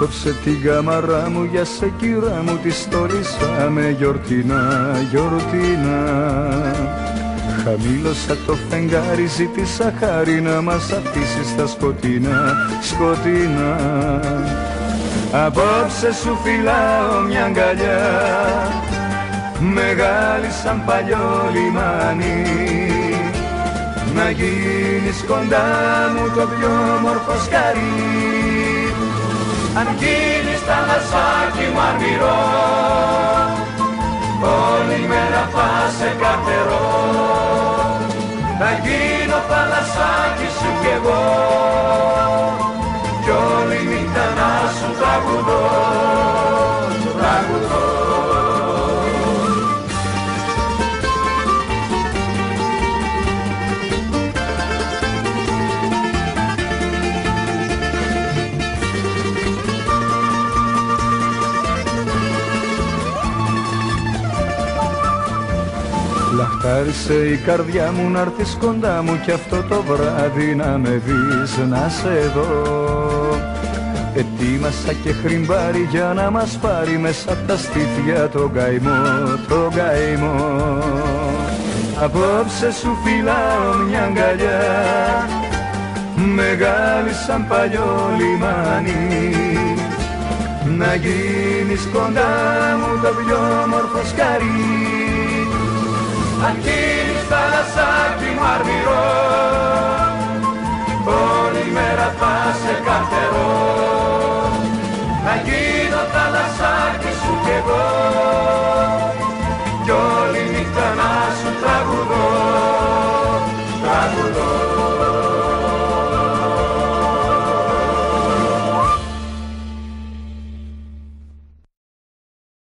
Απόψε την καμαρά μου για σε κυρά μου τη στολίσαμε γιορτινά, γιορτινά. Χαμήλωσα το φεγγάρι, ζήτησα χάρη να μας αφήσει στα σκοτεινά, σκοτεινά. Απόψε σου φυλάω μια αγκαλιά μεγάλη σαν παλιό λιμάνι. Να γίνεις κοντά μου το πιο μορφός σκαρί αν γίνεις τα λασάκι μου αρμυρό όλη μέρα θα σε καρτερώ θα γίνω παλασάκι σου κι εγώ κι όλη νύχτα να σου τραγουδώ, τραγουδώ Λαχτάρισε η καρδιά μου να έρθεις κοντά μου κι αυτό το βράδυ να με δεις να σε δω. Ετοίμασα και χρυμπάρι για να μας πάρει μέσα από τα στήθια το καημό, το καημό. Απόψε σου φυλάω μια αγκαλιά μεγάλη σαν παλιό λιμάνι. Να γίνεις κοντά μου το πιο μορφό σκαρί Αγγίλης θάλασσα τη μαρμυρό όλη μέρα θα σε καρτερώ. Να γίνω θάλασσάκι σου κι εγώ. Κι όλη νύχτα να σου τραγουδώ. Τραγουδώ.